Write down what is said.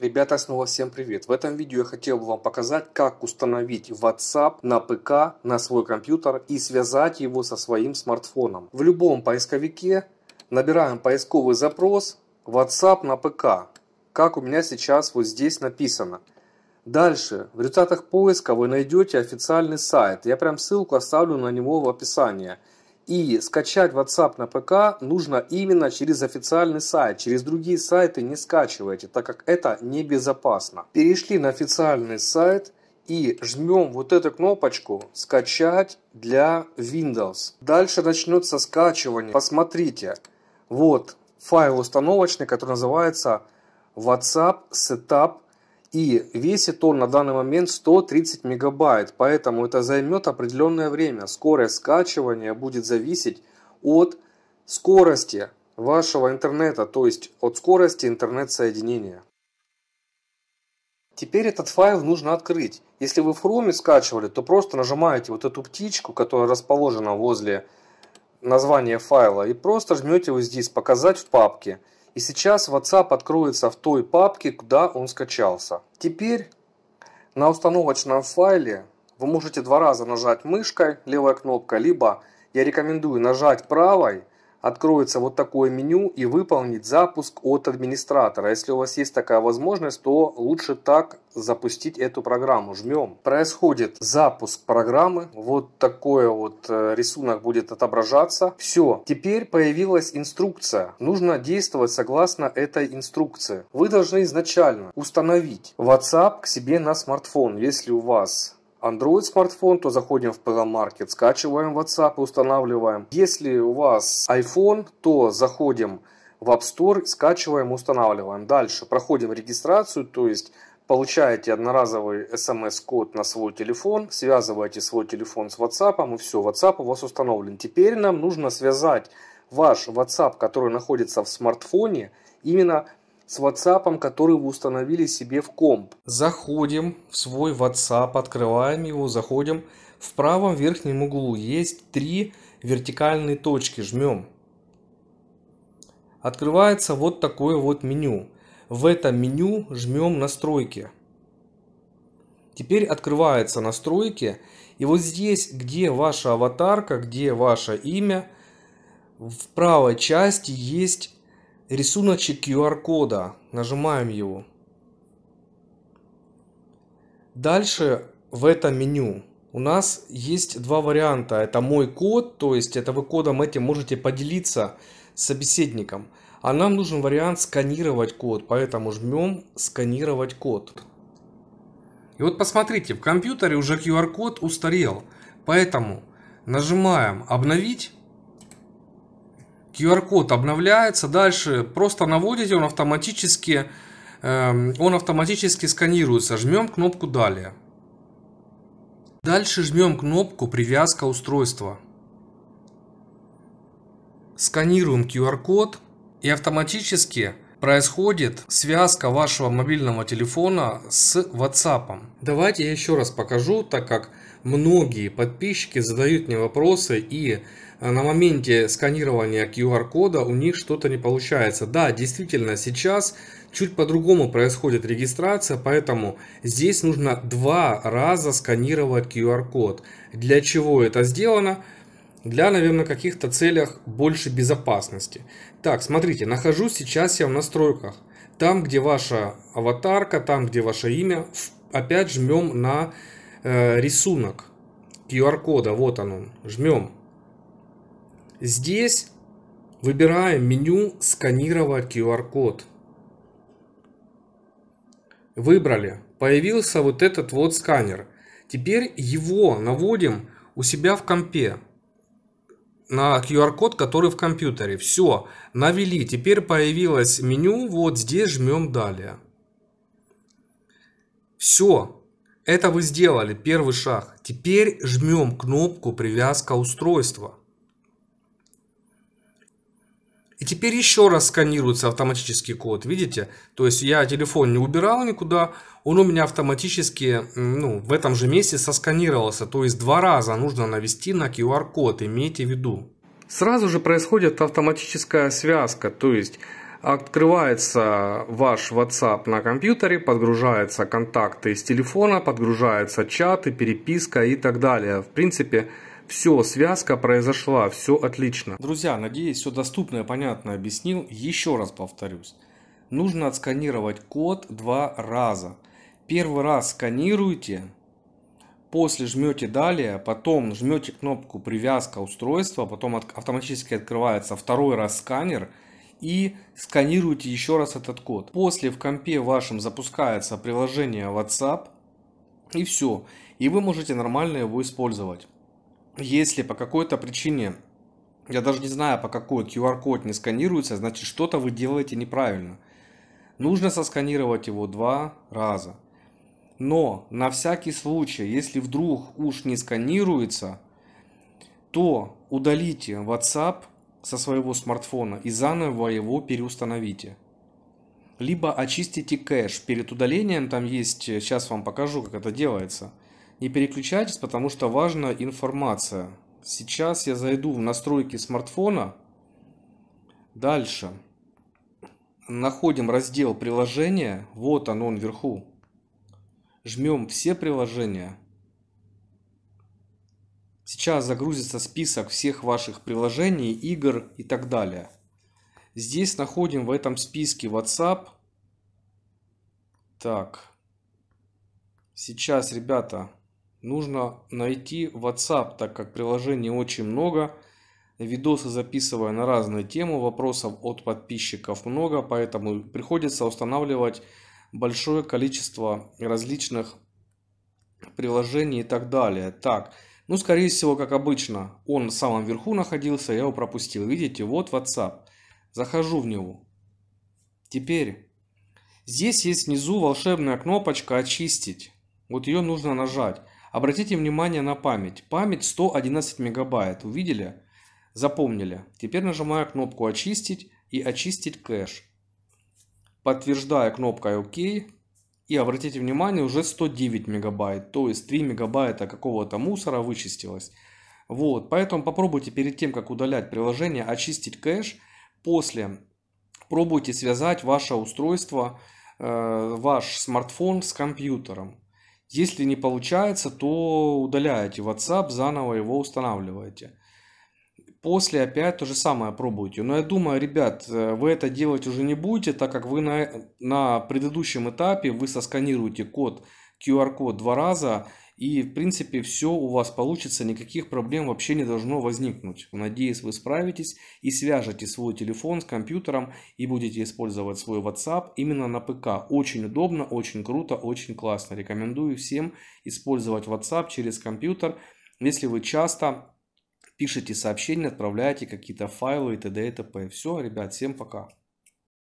Ребята, снова всем привет! В этом видео я хотел бы вам показать, как установить WhatsApp на ПК, на свой компьютер и связать его со своим смартфоном. В любом поисковике набираем поисковый запрос WhatsApp на ПК, как у меня сейчас вот здесь написано. Дальше, в результатах поиска вы найдете официальный сайт, я прям ссылку оставлю на него в описании. И скачать WhatsApp на ПК нужно именно через официальный сайт. Через другие сайты не скачивайте, так как это небезопасно. Перешли на официальный сайт и жмем вот эту кнопочку «Скачать для Windows». Дальше начнется скачивание. Посмотрите, вот файл установочный, который называется WhatsApp Setup и весит он на данный момент 130 мегабайт, поэтому это займет определенное время. Скорость скачивания будет зависеть от скорости вашего интернета, то есть от скорости интернет-соединения. Теперь этот файл нужно открыть. Если вы в Chrome скачивали, то просто нажимаете вот эту птичку, которая расположена возле названия файла, и просто жмете вот здесь «Показать в папке». И сейчас WhatsApp откроется в той папке, куда он скачался. Теперь на установочном файле вы можете два раза нажать мышкой, левая кнопка, либо я рекомендую нажать правой откроется вот такое меню и выполнить запуск от администратора. Если у вас есть такая возможность, то лучше так запустить эту программу. Жмем. Происходит запуск программы. Вот такой вот э, рисунок будет отображаться. Все. Теперь появилась инструкция. Нужно действовать согласно этой инструкции. Вы должны изначально установить WhatsApp к себе на смартфон. Если у вас Android смартфон, то заходим в Market, скачиваем WhatsApp и устанавливаем. Если у вас iPhone, то заходим в App Store, скачиваем, устанавливаем. Дальше проходим регистрацию, то есть получаете одноразовый смс-код на свой телефон, связываете свой телефон с WhatsApp и все, WhatsApp у вас установлен. Теперь нам нужно связать ваш WhatsApp, который находится в смартфоне, именно с WhatsApp, который вы установили себе в комп. Заходим в свой WhatsApp, открываем его, заходим. В правом верхнем углу есть три вертикальные точки, жмем. Открывается вот такое вот меню. В этом меню жмем настройки. Теперь открывается настройки. И вот здесь, где ваша аватарка, где ваше имя, в правой части есть рисуночек QR-кода. Нажимаем его. Дальше в этом меню у нас есть два варианта. Это мой код, то есть это вы кодом этим можете поделиться с собеседником. А нам нужен вариант сканировать код, поэтому жмем сканировать код. И вот посмотрите, в компьютере уже QR-код устарел, поэтому нажимаем обновить QR-код обновляется, дальше просто наводите, он автоматически, э, он автоматически сканируется. Жмем кнопку «Далее». Дальше жмем кнопку «Привязка устройства». Сканируем QR-код и автоматически происходит связка вашего мобильного телефона с WhatsApp. Давайте я еще раз покажу, так как многие подписчики задают мне вопросы и э, на моменте сканирования QR-кода у них что-то не получается. Да, действительно, сейчас чуть по-другому происходит регистрация, поэтому здесь нужно два раза сканировать QR-код. Для чего это сделано? Для, наверное, каких-то целях больше безопасности. Так, смотрите, нахожусь сейчас я в настройках. Там, где ваша аватарка, там, где ваше имя, опять жмем на Э, рисунок QR-кода, вот он, жмем. Здесь выбираем меню «Сканировать QR-код». Выбрали. Появился вот этот вот сканер. Теперь его наводим у себя в компе на QR-код, который в компьютере. Все, навели. Теперь появилось меню. Вот здесь жмем «Далее». Все, это вы сделали, первый шаг. Теперь жмем кнопку привязка устройства. И теперь еще раз сканируется автоматический код, видите? То есть я телефон не убирал никуда, он у меня автоматически ну, в этом же месте сосканировался. То есть два раза нужно навести на QR-код, имейте в виду. Сразу же происходит автоматическая связка, то есть Открывается ваш WhatsApp на компьютере, подгружаются контакты из телефона, подгружаются чаты, переписка и так далее. В принципе, все, связка произошла, все отлично. Друзья, надеюсь, все доступно и понятно объяснил. Еще раз повторюсь. Нужно отсканировать код два раза. Первый раз сканируйте, после жмете далее, потом жмете кнопку привязка устройства, потом автоматически открывается второй раз сканер и сканируйте еще раз этот код. После в компе вашем запускается приложение WhatsApp и все. И вы можете нормально его использовать. Если по какой-то причине, я даже не знаю по какой, QR-код не сканируется, значит что-то вы делаете неправильно. Нужно сосканировать его два раза. Но на всякий случай, если вдруг уж не сканируется, то удалите WhatsApp со своего смартфона и заново его переустановите. Либо очистите кэш. Перед удалением там есть, сейчас вам покажу, как это делается. Не переключайтесь, потому что важна информация. Сейчас я зайду в настройки смартфона. Дальше. Находим раздел приложения. Вот он, он вверху жмем все приложения. Сейчас загрузится список всех ваших приложений, игр и так далее. Здесь находим в этом списке WhatsApp. Так. Сейчас, ребята, нужно найти WhatsApp, так как приложений очень много. Видосы записываю на разные темы, вопросов от подписчиков много, поэтому приходится устанавливать большое количество различных приложений и так далее. Так, ну, скорее всего, как обычно, он в самом верху находился, я его пропустил. Видите, вот WhatsApp. Захожу в него. Теперь, здесь есть внизу волшебная кнопочка «Очистить». Вот ее нужно нажать. Обратите внимание на память. Память 111 мегабайт. Увидели? Запомнили. Теперь нажимаю кнопку «Очистить» и «Очистить кэш» подтверждая кнопкой ОК. И обратите внимание, уже 109 мегабайт, то есть 3 мегабайта какого-то мусора вычистилось. Вот, поэтому попробуйте перед тем, как удалять приложение, очистить кэш. После пробуйте связать ваше устройство, э, ваш смартфон с компьютером. Если не получается, то удаляете WhatsApp, заново его устанавливаете. После опять то же самое пробуйте. Но я думаю, ребят, э, вы это делать уже не будете, так как вы на, на предыдущем этапе вы сосканируете код, QR-код два раза, и в принципе все у вас получится, никаких проблем вообще не должно возникнуть. Надеюсь, вы справитесь и свяжете свой телефон с компьютером и будете использовать свой WhatsApp именно на ПК. Очень удобно, очень круто, очень классно. Рекомендую всем использовать WhatsApp через компьютер, если вы часто пишите сообщения, отправляете какие-то файлы и т.д. и т.п. Все, ребят, всем пока.